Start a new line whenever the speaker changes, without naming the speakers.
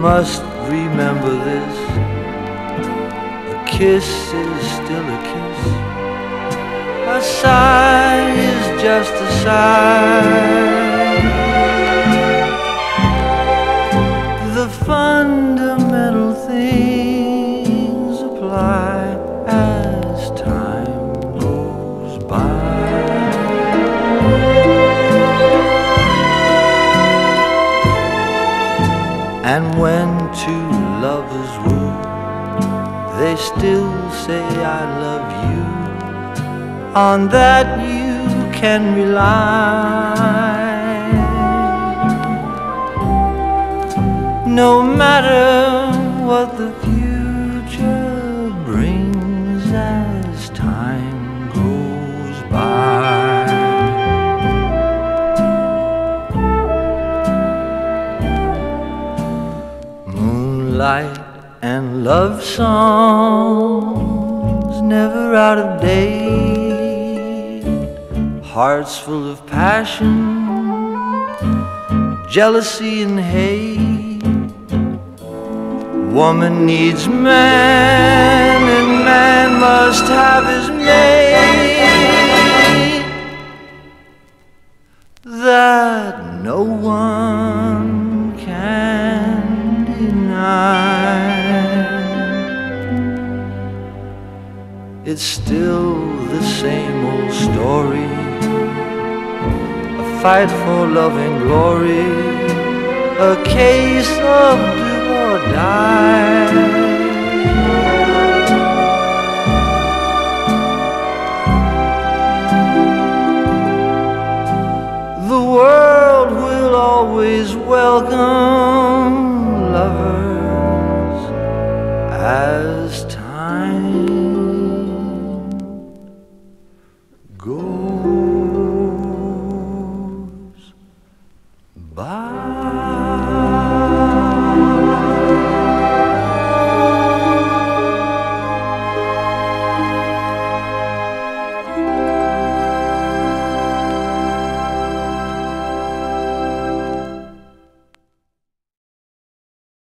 must remember this. A kiss is still a kiss. A sigh is just a sigh. The fundamental things apply as time goes by. When two lovers woo, they still say I love you. On that you can rely. No matter what the future Moonlight and love songs never out of date. Hearts full of passion, jealousy and hate. Woman needs man, and man must have his mate. That no one It's still the same old story. A fight for love and glory. A case of do or die. The world will always welcome as time goes by.